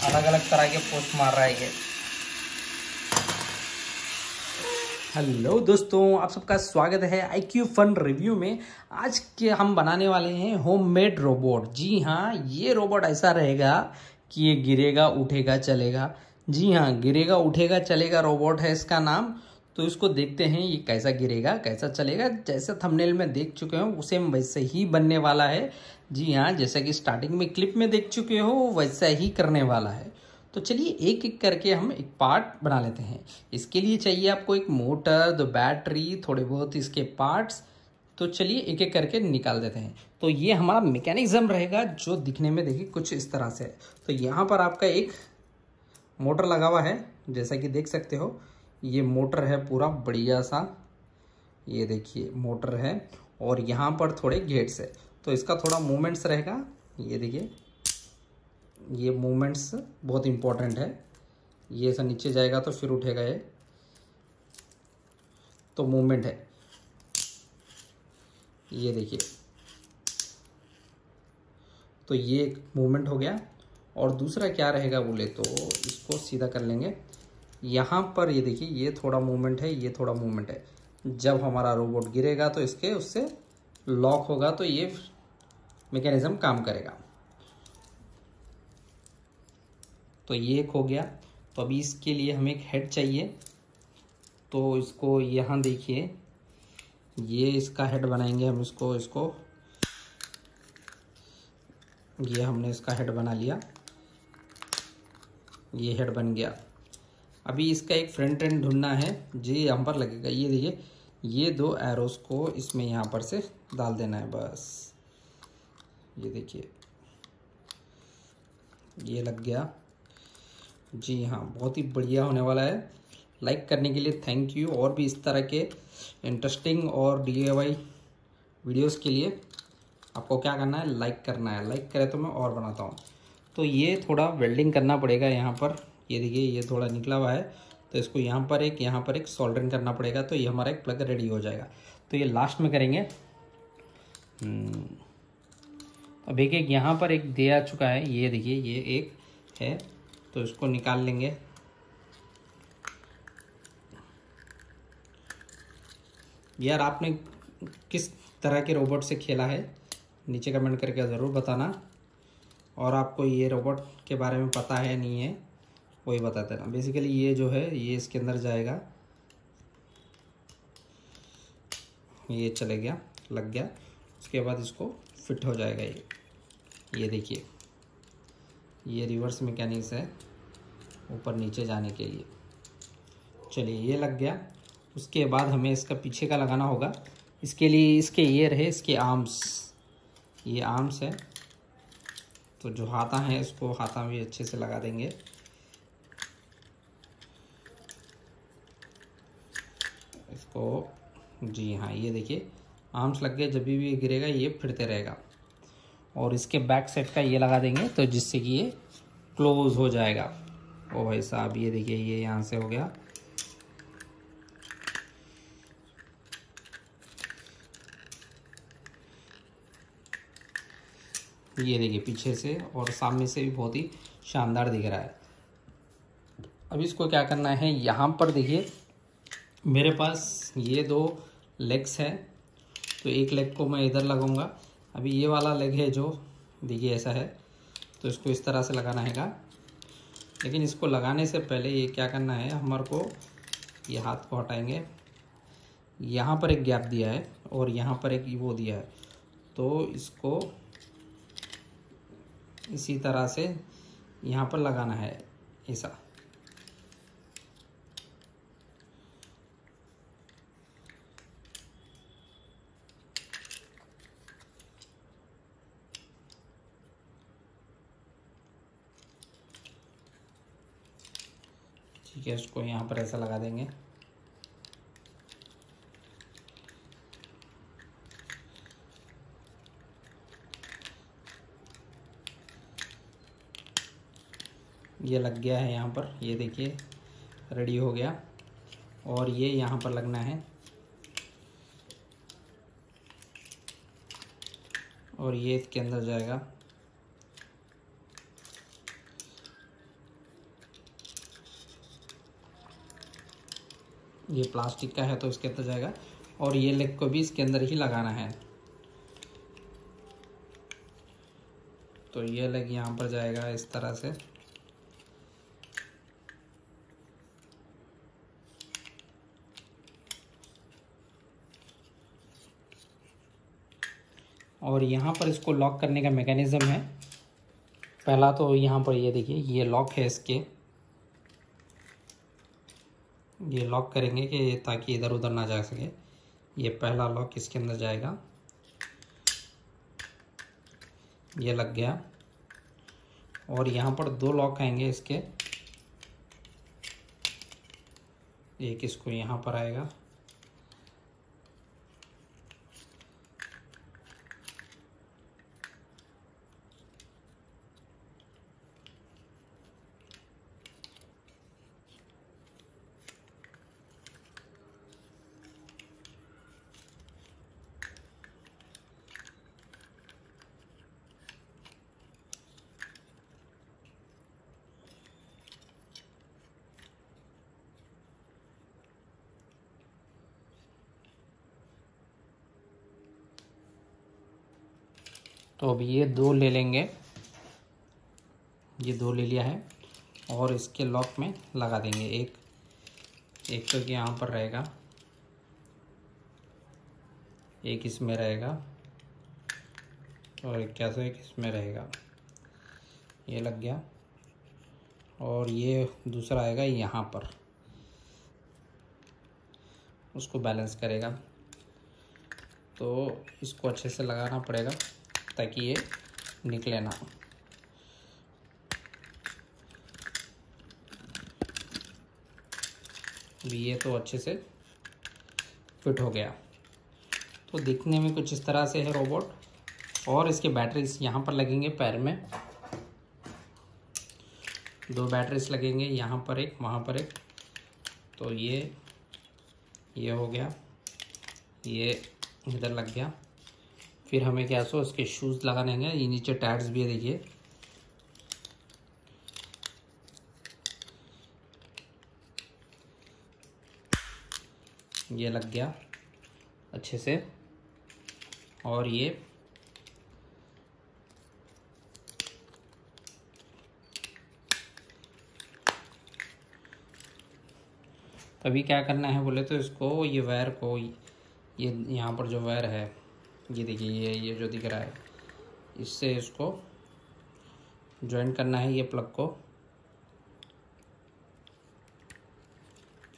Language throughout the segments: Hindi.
अलग अलग तरह के पोस्ट मार रहा है ये। हेलो दोस्तों, आप सबका स्वागत है आई क्यू फन रिव्यू में। आज के हम बनाने वाले हैं होममेड रोबोट जी हाँ ये रोबोट ऐसा रहेगा कि ये गिरेगा, उठेगा, चलेगा। जी हाँ गिरेगा, उठेगा, चलेगा रोबोट है इसका नाम। तो इसको देखते हैं ये कैसा गिरेगा, कैसा चलेगा। जैसा थंबनेल में देख चुके हो उसे वैसे ही बनने वाला है। जी हाँ जैसा कि स्टार्टिंग में क्लिप में देख चुके हो वैसा ही करने वाला है। तो चलिए एक एक करके हम एक पार्ट बना लेते हैं। इसके लिए चाहिए आपको एक मोटर दो बैटरी थोड़े बहुत इसके पार्ट्स तो चलिए एक एक करके निकाल देते हैं। तो ये हमारा मैकेनिज्म रहेगा, जो दिखने में देखिए कुछ इस तरह से। तो यहाँ पर आपका एक मोटर लगा हुआ है, जैसा कि देख सकते हो। ये मोटर है पूरा बढ़िया सा। ये देखिए, मोटर है और यहाँ पर थोड़े गेट्स है। तो इसका थोड़ा मूवमेंट्स रहेगा। ये देखिए, ये मूवमेंट्स बहुत इम्पोर्टेंट है। ये ऐसा नीचे जाएगा तो फिर उठेगा ये। तो मूवमेंट है। ये देखिए तो ये मूवमेंट हो गया। और दूसरा क्या रहेगा बोले तो इसको सीधा कर लेंगे। यहाँ पर ये देखिए, ये थोड़ा मूवमेंट है, ये थोड़ा मूवमेंट है। जब हमारा रोबोट गिरेगा तो इसके उससे लॉक होगा तो ये मैकेनिज्म काम करेगा। तो ये एक हो गया। तो अभी इसके लिए हमें एक हेड चाहिए। तो इसको यहाँ देखिए, ये इसका हेड बनाएँगे हम इसको इसको। ये हमने इसका हेड बना लिया। ये हेड बन गया। अभी इसका एक फ्रंट एंड ढूंढना है। जी, यहाँ पर लगेगा। ये देखिए, ये दो एरोस को इसमें यहाँ पर से डाल देना है बस। ये देखिए, ये लग गया। जी हाँ बहुत ही बढ़िया होने वाला है। लाइक करने के लिए थैंक यू और भी इस तरह के इंटरेस्टिंग और डी वीडियोस के लिए आपको क्या करना है? लाइक करना है। लाइक करे तो मैं और बनाता हूँ। तो ये थोड़ा वेल्डिंग करना पड़ेगा यहाँ पर। ये देखिए ये थोड़ा निकला हुआ है। तो इसको यहाँ पर एक यहाँ पर एक सोल्डरिंग करना पड़ेगा तो ये हमारा एक प्लग रेडी हो जाएगा। तो ये लास्ट में करेंगे। हम्म, अब एक एक यहाँ पर एक दे आ चुका है। ये देखिए ये एक है तो इसको निकाल लेंगे। यार आपने किस तरह के रोबोट से खेला है? नीचे कमेंट करके ज़रूर बताना। और आपको ये रोबोट के बारे में पता है नहीं है। वही बता देना बेसिकली ये जो है, ये इसके अंदर जाएगा। ये चले गया, लग गया। उसके बाद इसको फिट हो जाएगा ये। ये देखिए। ये रिवर्स मैकेनिक्स है, ऊपर नीचे जाने के लिए। चलिए, ये लग गया। उसके बाद हमें इसका पीछे का लगाना होगा। इसके लिए इसके ये रहे, इसके आर्म्स ये आर्म्स है। तो जो हाथा है, इसको हाथा भी अच्छे से लगा देंगे। इसको, जी हाँ ये देखिए आर्म्स लग गए, जब भी ये गिरेगा, ये फिरते रहेगा। और इसके बैक साइड का ये लगा देंगे तो जिससे कि ये क्लोज हो जाएगा। ओ भाई साहब, ये देखिए, ये यहाँ से हो गया। ये देखिए, पीछे से और सामने से भी बहुत ही शानदार दिख रहा है। अब इसको क्या करना है, यहाँ पर देखिए मेरे पास ये दो लेग्स है तो एक लेग को मैं इधर लगाऊँगा। अभी ये वाला लेग है जो, देखिए ऐसा है तो इसको इस तरह से लगाना हैगा। लेकिन इसको लगाने से पहले ये क्या करना है हमारे को ये हाथ को हटाएँगे। यहाँ पर एक गैप दिया है और यहाँ पर एक वो दिया है। तो इसको इसी तरह से यहाँ पर लगाना है, ऐसा। ठीक है इसको यहाँ पर ऐसा लगा देंगे। ये लग गया है यहाँ पर, ये देखिए, रेडी हो गया। और ये यहाँ पर लगना है। और ये इसके अंदर जाएगा। ये प्लास्टिक का है तो इसके अंदर जाएगा और ये लेग को भी इसके अंदर ही लगाना है। तो ये लेग यहाँ पर जाएगा इस तरह से। और यहाँ पर इसको लॉक करने का मैकेनिज़्म है। पहला तो यहाँ पर ये देखिए, ये लॉक है इसके। ये लॉक करेंगे कि ताकि इधर उधर ना जा सके। ये पहला लॉक इसके अंदर जाएगा। ये लग गया। और यहाँ पर दो लॉक आएँगे इसके। एक इसको यहाँ पर आएगा। तो अब ये दो ले लेंगे। ये दो ले लिया है और इसके लॉक में लगा देंगे एक। एक तो यहाँ पर रहेगा। एक इसमें रहेगा और क्या तो एक इसमें रहेगा। ये लग गया। और ये दूसरा आएगा यहाँ पर। उसको बैलेंस करेगा। तो इसको अच्छे से लगाना पड़ेगा। ताकि ये निकले ना। ये तो अच्छे से फिट हो गया। तो दिखने में कुछ इस तरह से है रोबोट और इसके बैटरीज यहाँ पर लगेंगे पैर में। दो बैटरीज लगेंगे यहाँ पर एक, वहाँ पर एक। तो ये ये हो गया। ये इधर लग गया। फिर हमें क्या सो उसके शूज़ लगाने हैं। ये नीचे टायर्स भी है, देखिए। ये लग गया अच्छे से। और ये अभी क्या करना है बोले तो इसको, ये वायर को, ये यहाँ पर जो वायर है ये देखिए, ये ये जो दिख रहा है, इससे इसको ज्वाइन करना है ये प्लग को।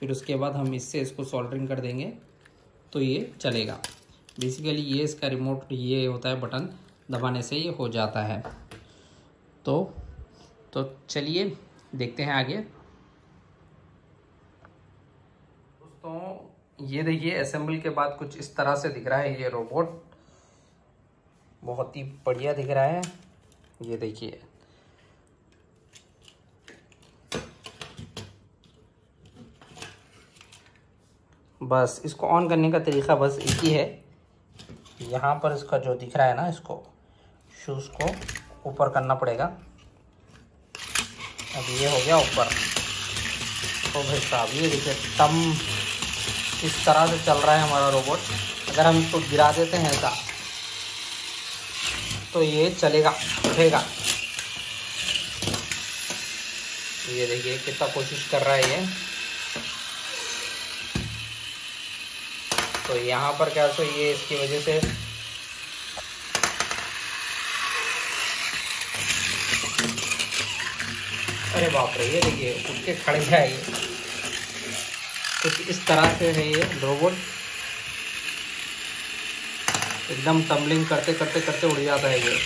फिर उसके बाद हम इससे इसको सोल्डरिंग कर देंगे तो ये चलेगा। बेसिकली ये इसका रिमोट ये होता है बटन दबाने से ये हो जाता है। तो तो चलिए, देखते हैं आगे। दोस्तों, ये देखिए असेंबल के बाद कुछ इस तरह से दिख रहा है ये रोबोट बहुत ही बढ़िया दिख रहा है। ये देखिए। बस, इसको ऑन करने का तरीका बस एक ही है। यहाँ पर इसका जो दिख रहा है ना, इसको शूज़ को ऊपर करना पड़ेगा। अब ये हो गया ऊपर। तो भाई साहब, ये देखिए तम इस तरह से चल रहा है हमारा रोबोट अगर हम इसको गिरा देते हैं ऐसा तो ये चलेगा, उठेगा। ये देखिए कितना कोशिश कर रहा है ये। तो यहाँ पर क्या सो ये इसकी वजह से अरे बाप रे, ये देखिए, उठ के खड़े ये। कुछ इस तरह से है ये रोबोट। एकदम टम्बलिंग करते करते करते उड़ जाता है ये।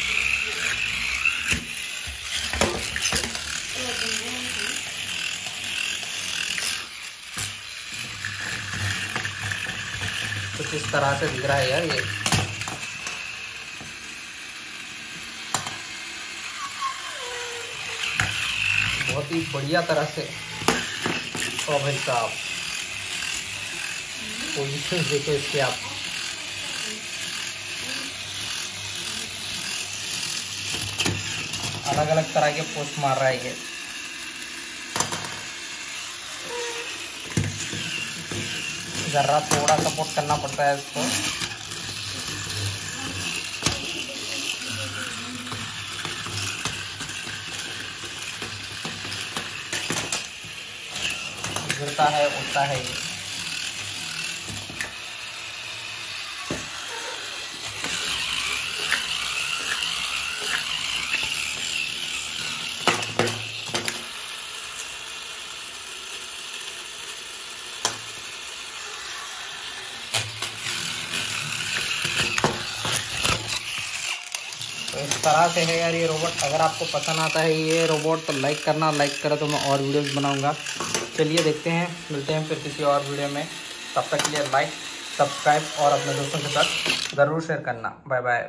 कुछ इस तरह से दिख रहा है यार ये। बहुत ही बढ़िया तरह से। ओ भाई साहब। पोजिशन देखो इसके आप अलग अलग तरह के पोस्ट मार रहा है ये। ज़रा थोड़ा सपोर्ट करना पड़ता है इसको। गिरता है उठता है ये। तो इस तरह से है यार ये रोबोट अगर आपको पसंद आता है ये रोबोट तो लाइक करना लाइक करो तो मैं और वीडियोस बनाऊँगा। चलिए देखते हैं, मिलते हैं फिर किसी और वीडियो में। तब तक के लिए लाइक सब्सक्राइब और अपने दोस्तों के साथ ज़रूर शेयर करना। Bye bye